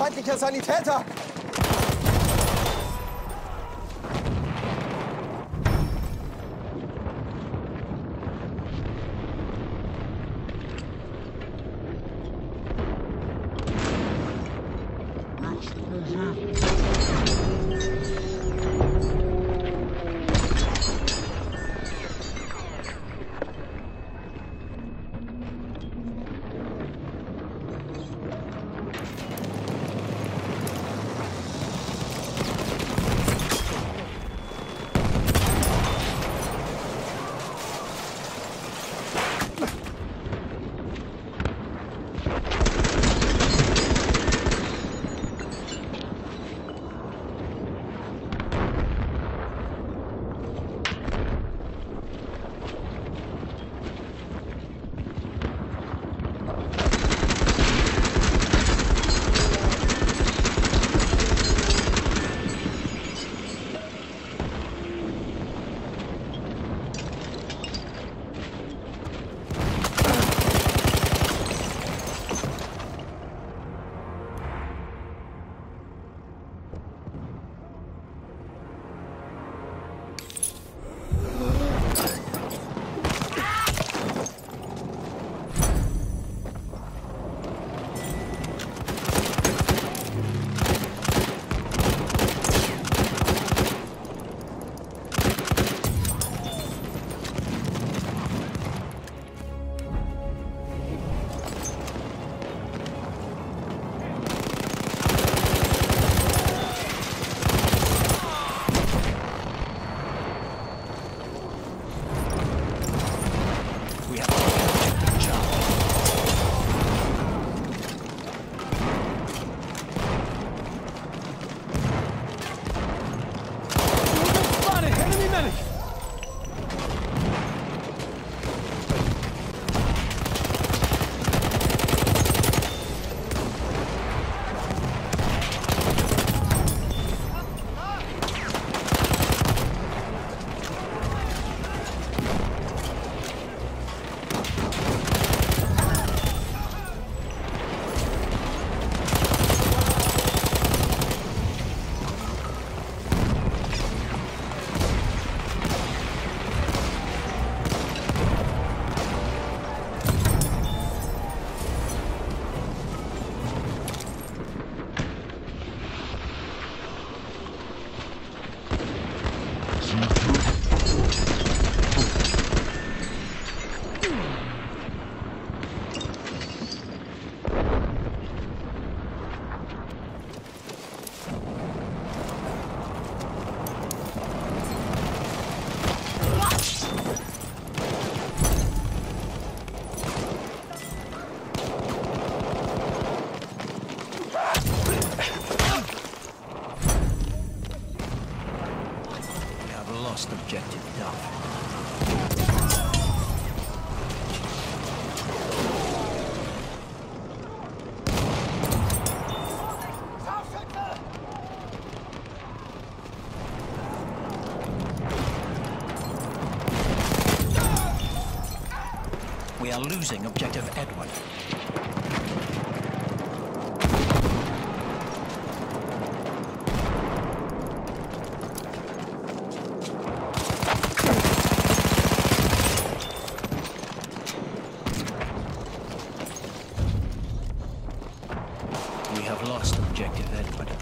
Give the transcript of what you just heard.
feindlicher Sanitäter! Nicht. lost objective Duff. We are losing objective Edward. have lost objective Edward.